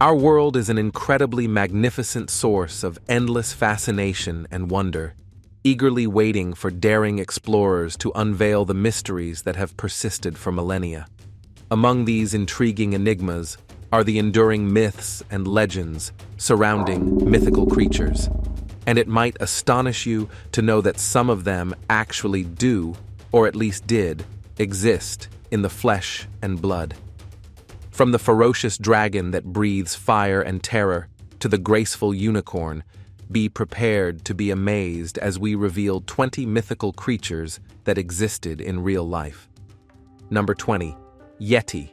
Our world is an incredibly magnificent source of endless fascination and wonder, eagerly waiting for daring explorers to unveil the mysteries that have persisted for millennia. Among these intriguing enigmas are the enduring myths and legends surrounding mythical creatures. And it might astonish you to know that some of them actually do, or at least did, exist in the flesh and blood. From the ferocious dragon that breathes fire and terror to the graceful unicorn, be prepared to be amazed as we reveal 20 mythical creatures that existed in real life. Number 20. Yeti.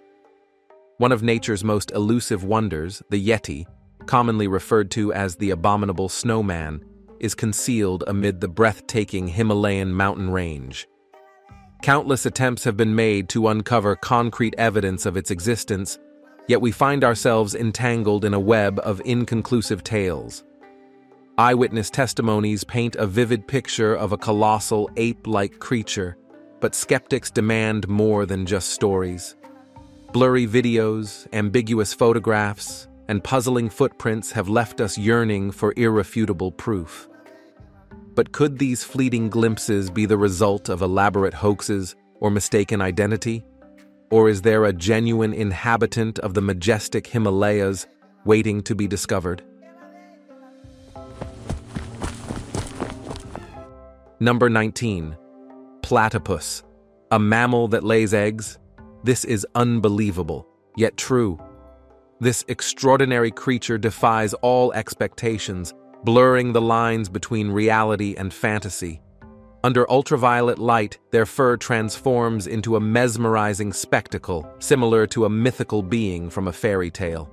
One of nature's most elusive wonders, the Yeti, commonly referred to as the abominable snowman, is concealed amid the breathtaking Himalayan mountain range. Countless attempts have been made to uncover concrete evidence of its existence, yet we find ourselves entangled in a web of inconclusive tales. Eyewitness testimonies paint a vivid picture of a colossal ape-like creature, but skeptics demand more than just stories. Blurry videos, ambiguous photographs, and puzzling footprints have left us yearning for irrefutable proof. But could these fleeting glimpses be the result of elaborate hoaxes or mistaken identity? Or is there a genuine inhabitant of the majestic Himalayas waiting to be discovered? Number 19. Platypus. A mammal that lays eggs? This is unbelievable, yet true. This extraordinary creature defies all expectations blurring the lines between reality and fantasy. Under ultraviolet light, their fur transforms into a mesmerizing spectacle, similar to a mythical being from a fairy tale.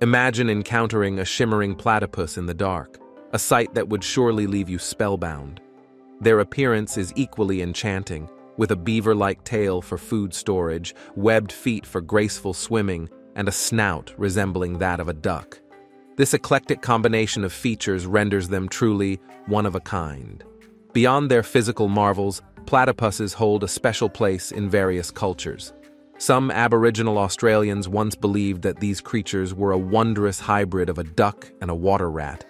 Imagine encountering a shimmering platypus in the dark, a sight that would surely leave you spellbound. Their appearance is equally enchanting, with a beaver-like tail for food storage, webbed feet for graceful swimming, and a snout resembling that of a duck. This eclectic combination of features renders them truly one of a kind. Beyond their physical marvels, platypuses hold a special place in various cultures. Some Aboriginal Australians once believed that these creatures were a wondrous hybrid of a duck and a water rat.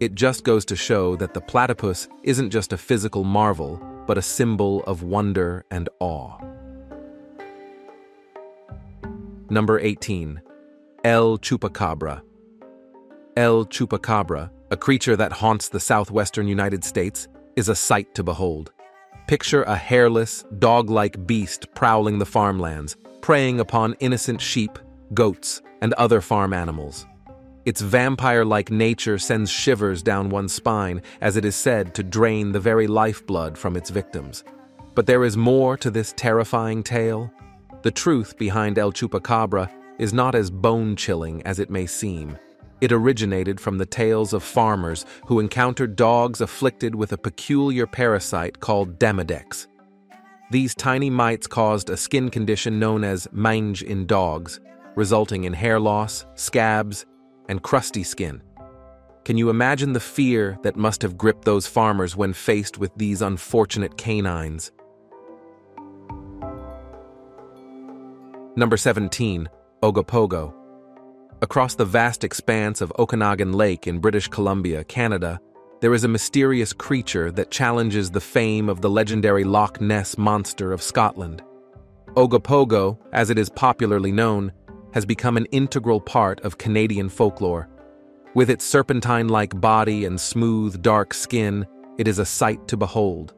It just goes to show that the platypus isn't just a physical marvel, but a symbol of wonder and awe. Number 18. El Chupacabra El Chupacabra, a creature that haunts the southwestern United States, is a sight to behold. Picture a hairless, dog-like beast prowling the farmlands, preying upon innocent sheep, goats, and other farm animals. Its vampire-like nature sends shivers down one's spine as it is said to drain the very lifeblood from its victims. But there is more to this terrifying tale. The truth behind El Chupacabra is not as bone-chilling as it may seem. It originated from the tales of farmers who encountered dogs afflicted with a peculiar parasite called Demodex. These tiny mites caused a skin condition known as mange in dogs, resulting in hair loss, scabs, and crusty skin. Can you imagine the fear that must have gripped those farmers when faced with these unfortunate canines? Number 17. Ogopogo. Across the vast expanse of Okanagan Lake in British Columbia, Canada, there is a mysterious creature that challenges the fame of the legendary Loch Ness Monster of Scotland. Ogopogo, as it is popularly known, has become an integral part of Canadian folklore. With its serpentine-like body and smooth, dark skin, it is a sight to behold.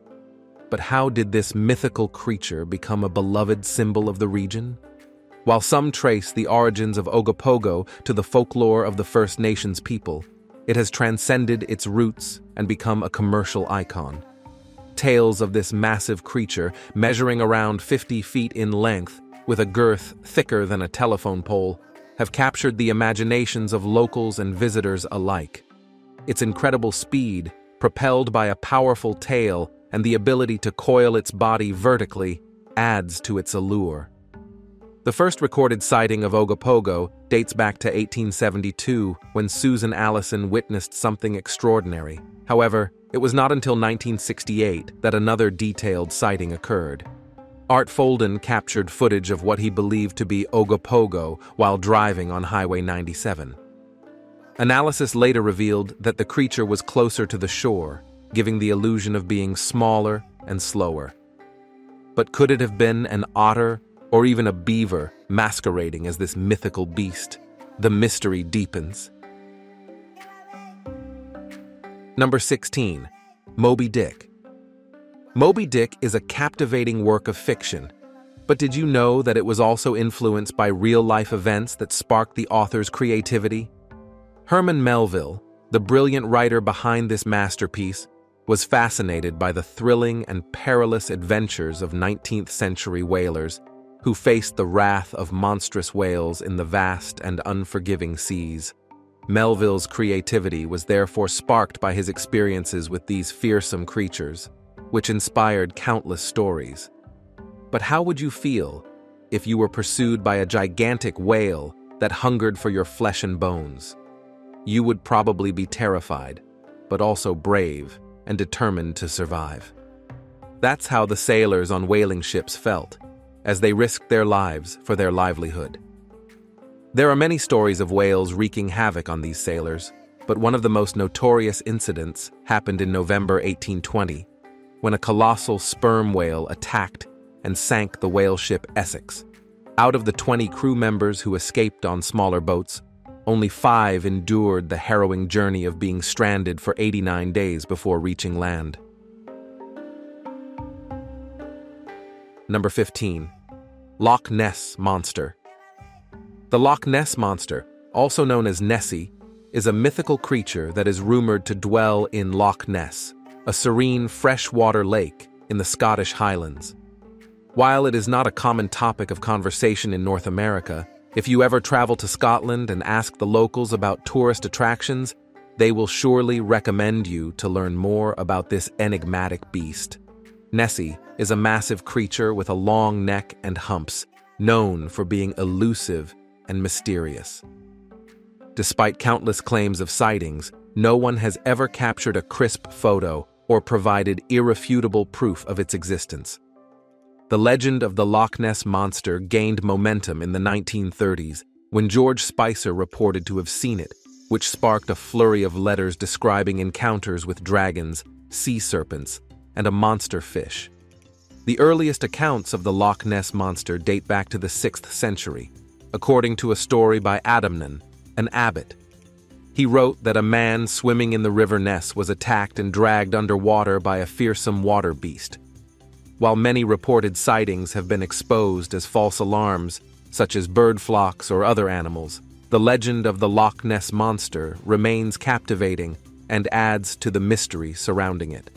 But how did this mythical creature become a beloved symbol of the region? While some trace the origins of Ogopogo to the folklore of the First Nations people, it has transcended its roots and become a commercial icon. Tales of this massive creature, measuring around 50 feet in length, with a girth thicker than a telephone pole, have captured the imaginations of locals and visitors alike. Its incredible speed, propelled by a powerful tail and the ability to coil its body vertically, adds to its allure. The first recorded sighting of Ogopogo dates back to 1872 when Susan Allison witnessed something extraordinary. However, it was not until 1968 that another detailed sighting occurred. Art Folden captured footage of what he believed to be Ogopogo while driving on Highway 97. Analysis later revealed that the creature was closer to the shore, giving the illusion of being smaller and slower. But could it have been an otter or even a beaver masquerading as this mythical beast? The mystery deepens. Number 16. Moby Dick. Moby Dick is a captivating work of fiction, but did you know that it was also influenced by real-life events that sparked the author's creativity? Herman Melville, the brilliant writer behind this masterpiece, was fascinated by the thrilling and perilous adventures of 19th century whalers who faced the wrath of monstrous whales in the vast and unforgiving seas. Melville's creativity was therefore sparked by his experiences with these fearsome creatures, which inspired countless stories. But how would you feel if you were pursued by a gigantic whale that hungered for your flesh and bones? you would probably be terrified, but also brave and determined to survive. That's how the sailors on whaling ships felt, as they risked their lives for their livelihood. There are many stories of whales wreaking havoc on these sailors, but one of the most notorious incidents happened in November 1820, when a colossal sperm whale attacked and sank the whale ship Essex. Out of the 20 crew members who escaped on smaller boats, only five endured the harrowing journey of being stranded for 89 days before reaching land. Number 15. Loch Ness Monster. The Loch Ness Monster, also known as Nessie, is a mythical creature that is rumored to dwell in Loch Ness, a serene freshwater lake in the Scottish Highlands. While it is not a common topic of conversation in North America, if you ever travel to Scotland and ask the locals about tourist attractions, they will surely recommend you to learn more about this enigmatic beast. Nessie is a massive creature with a long neck and humps, known for being elusive and mysterious. Despite countless claims of sightings, no one has ever captured a crisp photo or provided irrefutable proof of its existence. The legend of the Loch Ness Monster gained momentum in the 1930s when George Spicer reported to have seen it, which sparked a flurry of letters describing encounters with dragons, sea serpents, and a monster fish. The earliest accounts of the Loch Ness Monster date back to the 6th century, according to a story by Adamnan, an abbot. He wrote that a man swimming in the River Ness was attacked and dragged underwater by a fearsome water beast. While many reported sightings have been exposed as false alarms, such as bird flocks or other animals, the legend of the Loch Ness Monster remains captivating and adds to the mystery surrounding it.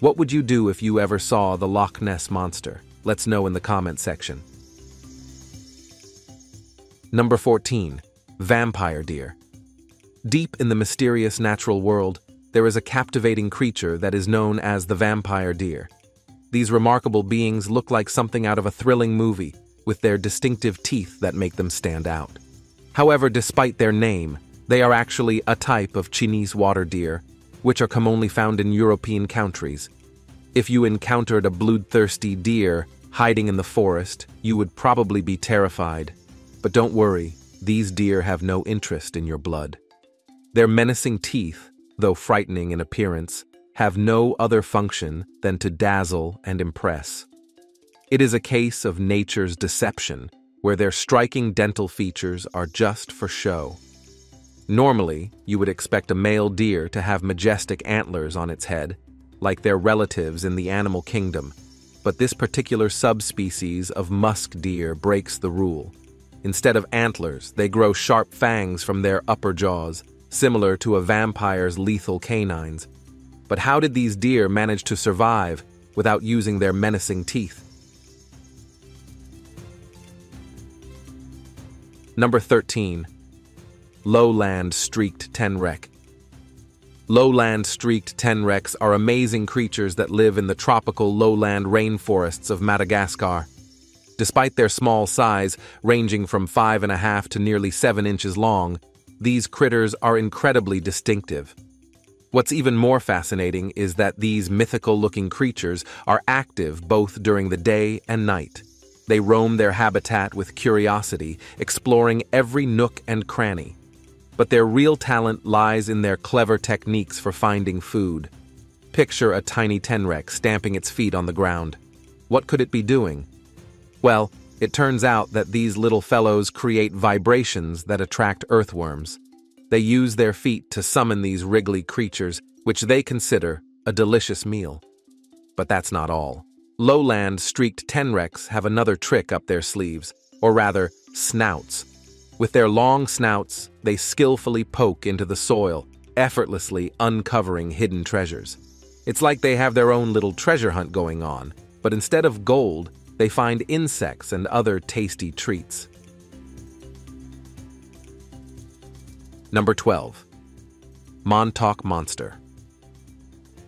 What would you do if you ever saw the Loch Ness Monster? Let's know in the comment section. Number 14. Vampire Deer Deep in the mysterious natural world, there is a captivating creature that is known as the vampire deer. These remarkable beings look like something out of a thrilling movie, with their distinctive teeth that make them stand out. However, despite their name, they are actually a type of Chinese water deer, which are commonly found in European countries. If you encountered a bloodthirsty deer hiding in the forest, you would probably be terrified. But don't worry, these deer have no interest in your blood. Their menacing teeth, though frightening in appearance, have no other function than to dazzle and impress. It is a case of nature's deception, where their striking dental features are just for show. Normally, you would expect a male deer to have majestic antlers on its head, like their relatives in the animal kingdom, but this particular subspecies of musk deer breaks the rule. Instead of antlers, they grow sharp fangs from their upper jaws, similar to a vampire's lethal canines, but how did these deer manage to survive without using their menacing teeth? Number 13. Lowland Streaked Tenrec. Lowland streaked tenrecs are amazing creatures that live in the tropical lowland rainforests of Madagascar. Despite their small size, ranging from five and a half to nearly seven inches long, these critters are incredibly distinctive. What's even more fascinating is that these mythical-looking creatures are active both during the day and night. They roam their habitat with curiosity, exploring every nook and cranny. But their real talent lies in their clever techniques for finding food. Picture a tiny tenrec stamping its feet on the ground. What could it be doing? Well, it turns out that these little fellows create vibrations that attract earthworms. They use their feet to summon these wriggly creatures, which they consider a delicious meal. But that's not all. Lowland streaked tenrecs have another trick up their sleeves, or rather, snouts. With their long snouts, they skillfully poke into the soil, effortlessly uncovering hidden treasures. It's like they have their own little treasure hunt going on, but instead of gold, they find insects and other tasty treats. Number 12. Montauk Monster.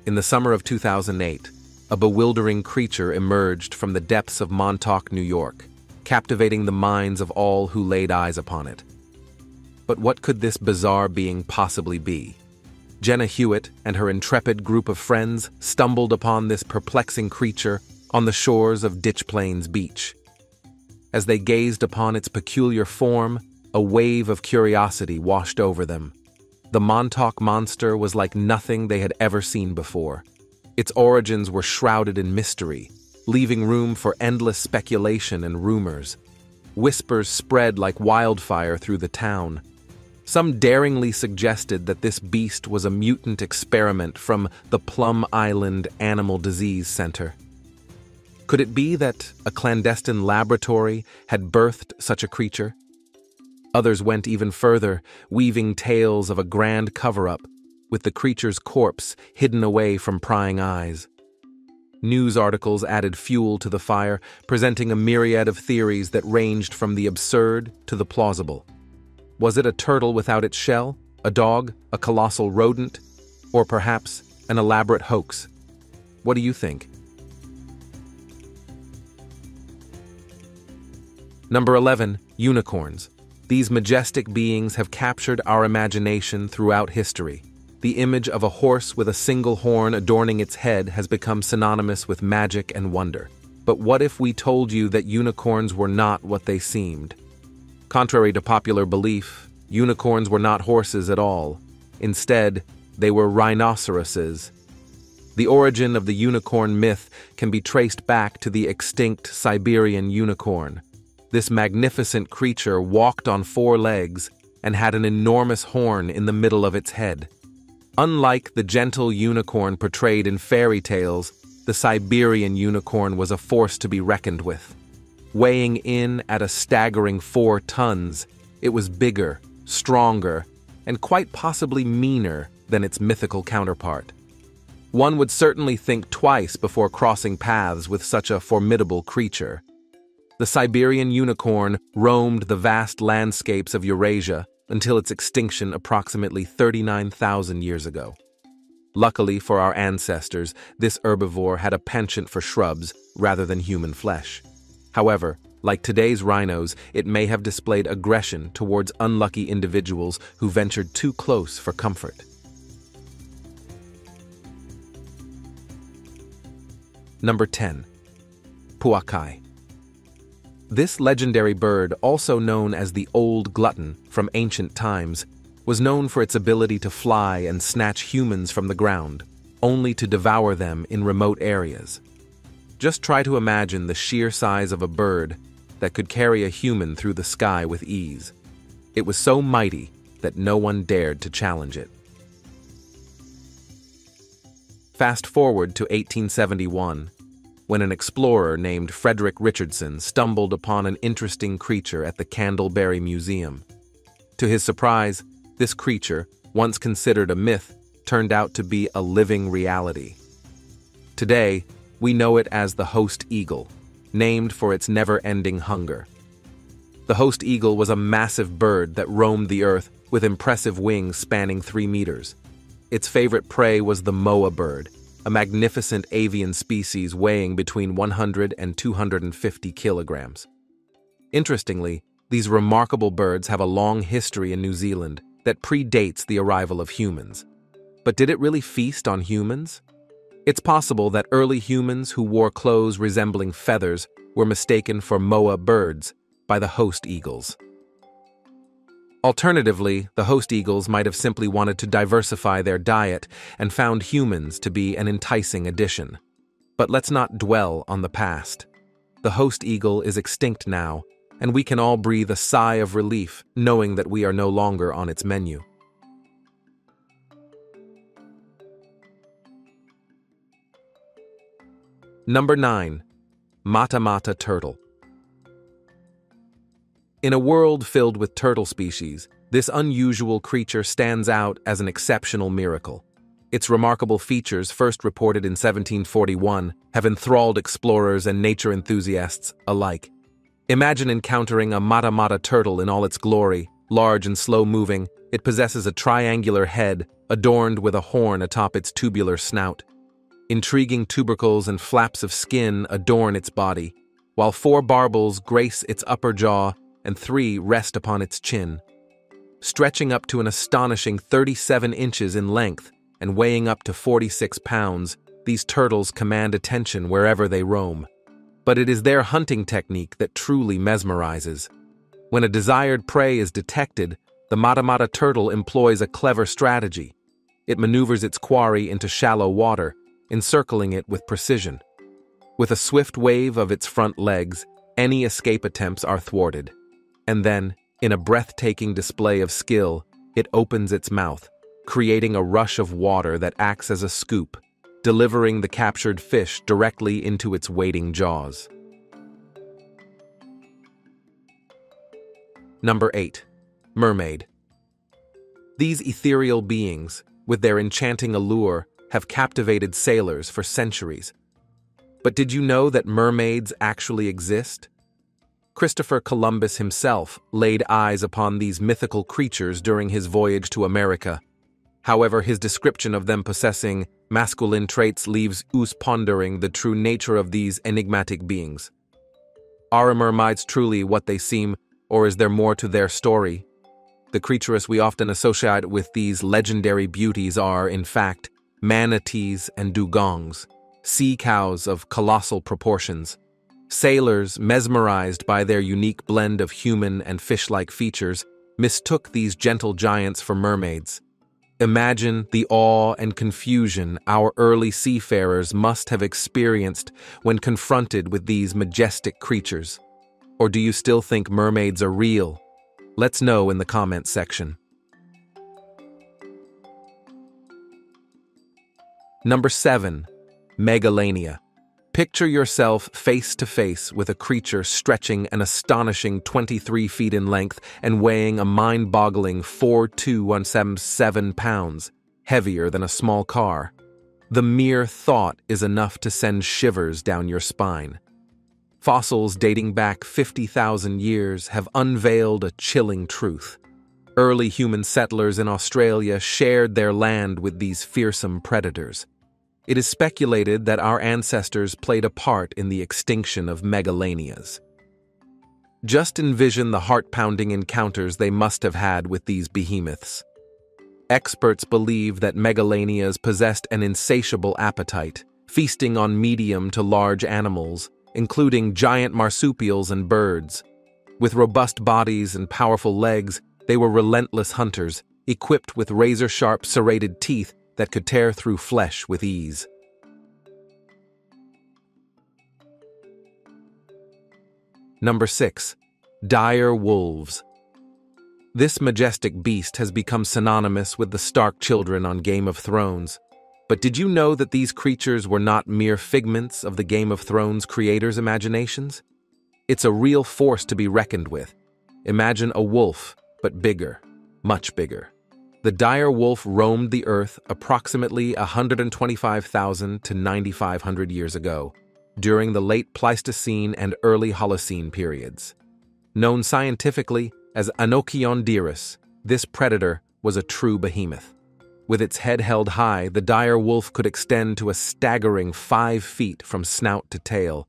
In the summer of 2008, a bewildering creature emerged from the depths of Montauk, New York, captivating the minds of all who laid eyes upon it. But what could this bizarre being possibly be? Jenna Hewitt and her intrepid group of friends stumbled upon this perplexing creature on the shores of Ditch Plains Beach. As they gazed upon its peculiar form, a wave of curiosity washed over them. The Montauk Monster was like nothing they had ever seen before. Its origins were shrouded in mystery, leaving room for endless speculation and rumors. Whispers spread like wildfire through the town. Some daringly suggested that this beast was a mutant experiment from the Plum Island Animal Disease Center. Could it be that a clandestine laboratory had birthed such a creature? Others went even further, weaving tales of a grand cover-up, with the creature's corpse hidden away from prying eyes. News articles added fuel to the fire, presenting a myriad of theories that ranged from the absurd to the plausible. Was it a turtle without its shell, a dog, a colossal rodent, or perhaps an elaborate hoax? What do you think? Number 11. Unicorns. These majestic beings have captured our imagination throughout history. The image of a horse with a single horn adorning its head has become synonymous with magic and wonder. But what if we told you that unicorns were not what they seemed? Contrary to popular belief, unicorns were not horses at all. Instead, they were rhinoceroses. The origin of the unicorn myth can be traced back to the extinct Siberian unicorn. This magnificent creature walked on four legs and had an enormous horn in the middle of its head. Unlike the gentle unicorn portrayed in fairy tales, the Siberian unicorn was a force to be reckoned with. Weighing in at a staggering four tons, it was bigger, stronger, and quite possibly meaner than its mythical counterpart. One would certainly think twice before crossing paths with such a formidable creature the Siberian unicorn roamed the vast landscapes of Eurasia until its extinction approximately 39,000 years ago. Luckily for our ancestors, this herbivore had a penchant for shrubs rather than human flesh. However, like today's rhinos, it may have displayed aggression towards unlucky individuals who ventured too close for comfort. Number 10. Pouakai. This legendary bird, also known as the Old Glutton from ancient times, was known for its ability to fly and snatch humans from the ground, only to devour them in remote areas. Just try to imagine the sheer size of a bird that could carry a human through the sky with ease. It was so mighty that no one dared to challenge it. Fast forward to 1871, when an explorer named Frederick Richardson stumbled upon an interesting creature at the Canterbury Museum. To his surprise, this creature, once considered a myth, turned out to be a living reality. Today, we know it as the Haast eagle, named for its never-ending hunger. The Haast eagle was a massive bird that roamed the earth with impressive wings spanning three meters. Its favorite prey was the moa bird, a magnificent avian species weighing between 100 and 250 kilograms. Interestingly, these remarkable birds have a long history in New Zealand that predates the arrival of humans. But did it really feast on humans? It's possible that early humans who wore clothes resembling feathers were mistaken for moa birds by the Haast eagles. Alternatively, the Haast eagles might have simply wanted to diversify their diet and found humans to be an enticing addition. But let's not dwell on the past. The Haast eagle is extinct now, and we can all breathe a sigh of relief knowing that we are no longer on its menu. Number 9. Mata Mata Turtle In a world filled with turtle species, this unusual creature stands out as an exceptional miracle. Its remarkable features, first reported in 1741, have enthralled explorers and nature enthusiasts alike. Imagine encountering a mata mata turtle in all its glory, large and slow-moving. It possesses a triangular head, adorned with a horn atop its tubular snout. Intriguing tubercles and flaps of skin adorn its body, while four barbels grace its upper jaw and three rest upon its chin. Stretching up to an astonishing 37 inches in length, and weighing up to 46 pounds, these turtles command attention wherever they roam. But it is their hunting technique that truly mesmerizes. When a desired prey is detected, the Mata Mata turtle employs a clever strategy. It maneuvers its quarry into shallow water, encircling it with precision. With a swift wave of its front legs, any escape attempts are thwarted. And then, in a breathtaking display of skill, it opens its mouth, creating a rush of water that acts as a scoop, delivering the captured fish directly into its waiting jaws. Number 8. Mermaid. These ethereal beings, with their enchanting allure, have captivated sailors for centuries. But did you know that mermaids actually exist? Christopher Columbus himself laid eyes upon these mythical creatures during his voyage to America, However, his description of them possessing masculine traits leaves us pondering the true nature of these enigmatic beings. Are mermaids truly what they seem, or is there more to their story? The creatures we often associate with these legendary beauties are, in fact, manatees and dugongs, sea cows of colossal proportions. Sailors, mesmerized by their unique blend of human and fish-like features, mistook these gentle giants for mermaids. Imagine the awe and confusion our early seafarers must have experienced when confronted with these majestic creatures. Or do you still think mermaids are real? Let's know in the comments section. Number 7. Megalania. Picture yourself face to face with a creature stretching an astonishing 23 feet in length and weighing a mind boggling 42177 pounds, heavier than a small car. The mere thought is enough to send shivers down your spine. Fossils dating back 50,000 years have unveiled a chilling truth. Early human settlers in Australia shared their land with these fearsome predators. It is speculated that our ancestors played a part in the extinction of megalanias. Just envision the heart-pounding encounters they must have had with these behemoths. Experts believe that megalanias possessed an insatiable appetite, feasting on medium to large animals, including giant marsupials and birds. With robust bodies and powerful legs, they were relentless hunters, equipped with razor-sharp serrated teeth that could tear through flesh with ease. Number 6. Dire Wolves This majestic beast has become synonymous with the Stark children on Game of Thrones. But did you know that these creatures were not mere figments of the Game of Thrones creators' imaginations? It's a real force to be reckoned with. Imagine a wolf, but bigger, much bigger. The dire wolf roamed the earth approximately 125,000 to 9,500 years ago, during the late Pleistocene and early Holocene periods. Known scientifically as Aenocyon dirus, this predator was a true behemoth. With its head held high, the dire wolf could extend to a staggering five feet from snout to tail.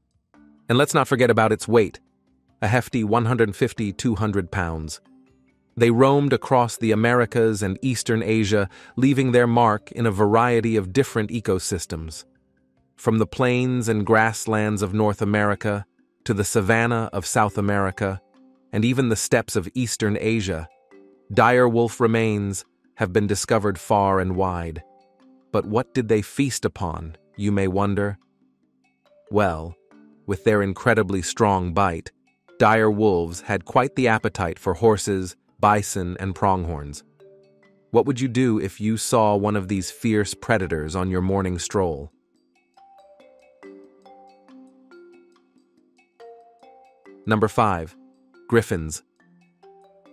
And let's not forget about its weight, a hefty 150 200 pounds. They roamed across the Americas and Eastern Asia, leaving their mark in a variety of different ecosystems. From the plains and grasslands of North America to the savanna of South America, and even the steppes of Eastern Asia, dire wolf remains have been discovered far and wide. But what did they feast upon, you may wonder? Well, with their incredibly strong bite, dire wolves had quite the appetite for horses, bison, and pronghorns. What would you do if you saw one of these fierce predators on your morning stroll? Number 5. Griffins.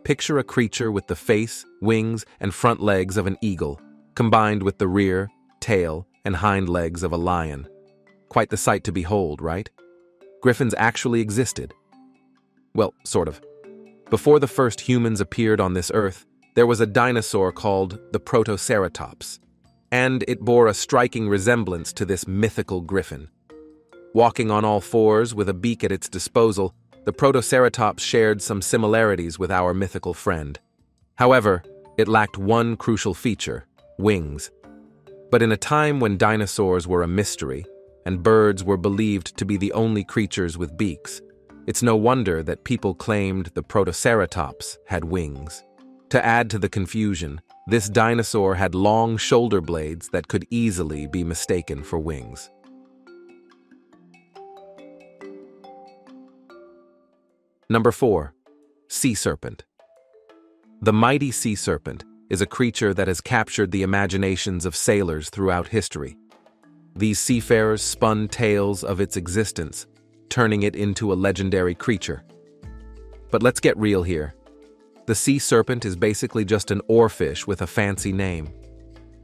Picture a creature with the face, wings, and front legs of an eagle, combined with the rear, tail, and hind legs of a lion. Quite the sight to behold, right? Griffins actually existed. Well, sort of. Before the first humans appeared on this earth, there was a dinosaur called the Protoceratops, and it bore a striking resemblance to this mythical griffin. Walking on all fours with a beak at its disposal, the Protoceratops shared some similarities with our mythical friend. However, it lacked one crucial feature wings. But in a time when dinosaurs were a mystery, and birds were believed to be the only creatures with beaks, it's no wonder that people claimed the Protoceratops had wings. To add to the confusion, this dinosaur had long shoulder blades that could easily be mistaken for wings. Number 4. Sea Serpent. The mighty sea serpent is a creature that has captured the imaginations of sailors throughout history. These seafarers spun tales of its existence, turning it into a legendary creature. But let's get real here. The sea serpent is basically just an oarfish with a fancy name.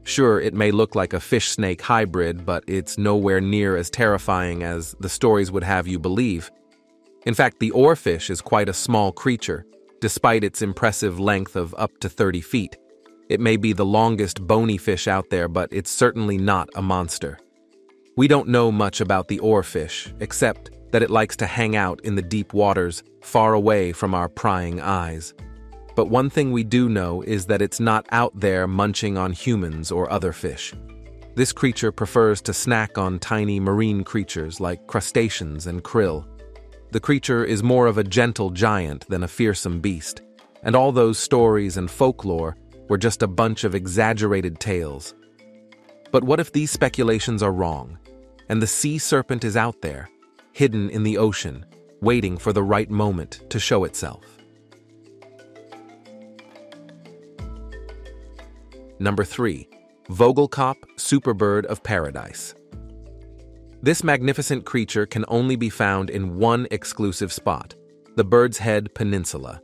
Sure, it may look like a fish-snake hybrid, but it's nowhere near as terrifying as the stories would have you believe. In fact, the oarfish is quite a small creature, despite its impressive length of up to 30 feet. It may be the longest bony fish out there, but it's certainly not a monster. We don't know much about the oarfish, except that it likes to hang out in the deep waters, far away from our prying eyes. But one thing we do know is that it's not out there munching on humans or other fish. This creature prefers to snack on tiny marine creatures like crustaceans and krill. The creature is more of a gentle giant than a fearsome beast, and all those stories and folklore were just a bunch of exaggerated tales. But what if these speculations are wrong, and the sea serpent is out there, hidden in the ocean, waiting for the right moment to show itself? Number 3. Vogelkop Superbird of Paradise. This magnificent creature can only be found in one exclusive spot, the Bird's Head Peninsula.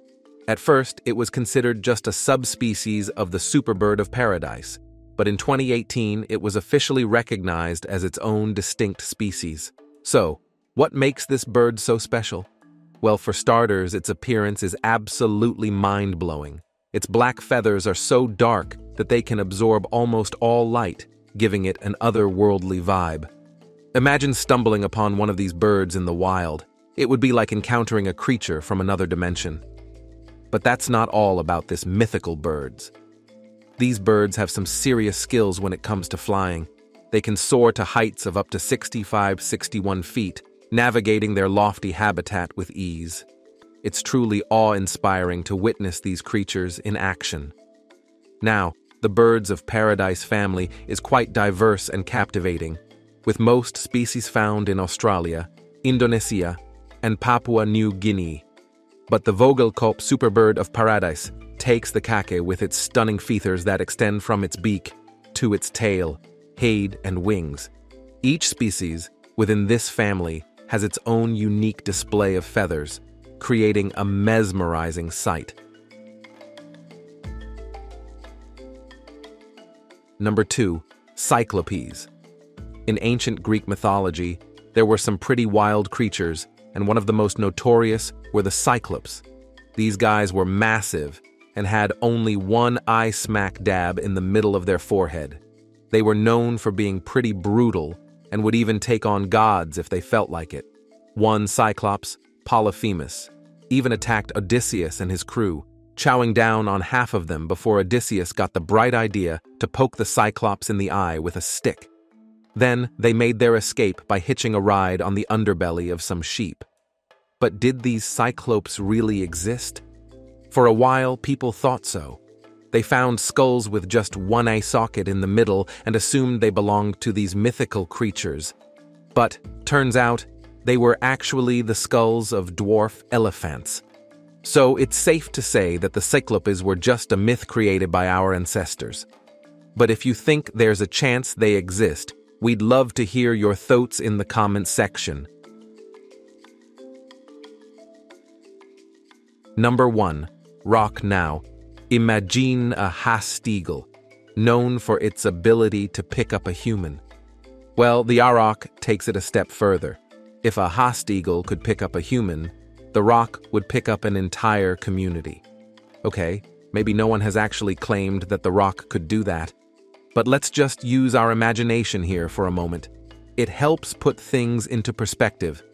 At first, it was considered just a subspecies of the superbird of paradise, but in 2018 it was officially recognized as its own distinct species. So, what makes this bird so special? Well, for starters, its appearance is absolutely mind-blowing. Its black feathers are so dark that they can absorb almost all light, giving it an otherworldly vibe. Imagine stumbling upon one of these birds in the wild. It would be like encountering a creature from another dimension. But that's not all about this mythical birds. These birds have some serious skills when it comes to flying. They can soar to heights of up to 65, 61 feet, navigating their lofty habitat with ease. It's truly awe-inspiring to witness these creatures in action. Now, the birds of paradise family is quite diverse and captivating, with most species found in Australia, Indonesia, and Papua New Guinea. But the Vogelkop superbird of paradise takes the kake with its stunning feathers that extend from its beak to its tail, head, and wings. Each species within this family has its own unique display of feathers, creating a mesmerizing sight. Number 2. Cyclopes. In ancient Greek mythology, there were some pretty wild creatures, and one of the most notorious were the Cyclops. These guys were massive and had only one eye smack dab in the middle of their forehead. They were known for being pretty brutal and would even take on gods if they felt like it. One Cyclops, Polyphemus, even attacked Odysseus and his crew, chowing down on half of them before Odysseus got the bright idea to poke the Cyclops in the eye with a stick. Then they made their escape by hitching a ride on the underbelly of some sheep. But did these Cyclopes really exist? For a while, people thought so. They found skulls with just one eye socket in the middle and assumed they belonged to these mythical creatures. But, turns out, they were actually the skulls of dwarf elephants. So it's safe to say that the Cyclopes were just a myth created by our ancestors. But if you think there's a chance they exist, we'd love to hear your thoughts in the comments section. Number 1. Roc Now. Imagine a Haast eagle, known for its ability to pick up a human. Well, the Auroch takes it a step further. If a Haast eagle could pick up a human, the roc would pick up an entire community. Okay, maybe no one has actually claimed that the roc could do that, but let's just use our imagination here for a moment. It helps put things into perspective.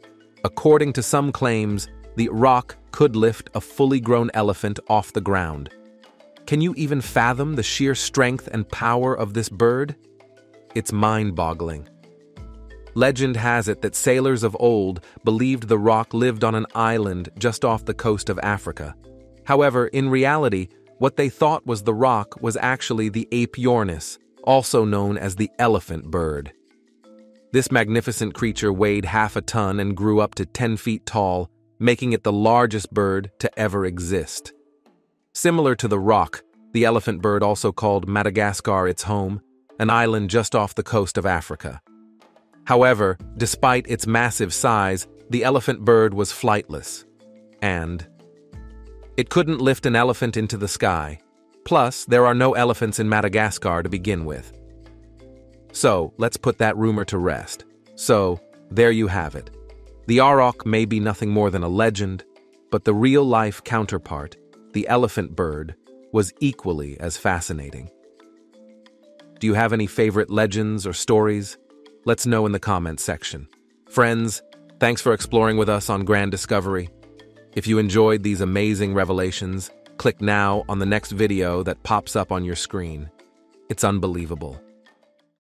According to some claims, the roc could lift a fully grown elephant off the ground. Can you even fathom the sheer strength and power of this bird? It's mind-boggling. Legend has it that sailors of old believed the roc lived on an island just off the coast of Africa. However, in reality, what they thought was the roc was actually the Aepyornis, also known as the elephant bird. This magnificent creature weighed half a ton and grew up to 10 feet tall, making it the largest bird to ever exist. Similar to the roc, the elephant bird also called Madagascar its home, an island just off the coast of Africa. However, despite its massive size, the elephant bird was flightless. And it couldn't lift an elephant into the sky. Plus, there are no elephants in Madagascar to begin with. So, let's put that rumor to rest. So, there you have it. The Auroch may be nothing more than a legend, but the real-life counterpart, the elephant bird, was equally as fascinating. Do you have any favorite legends or stories? Let's know in the comments section. Friends, thanks for exploring with us on Grand Discovery. If you enjoyed these amazing revelations, click now on the next video that pops up on your screen. It's unbelievable.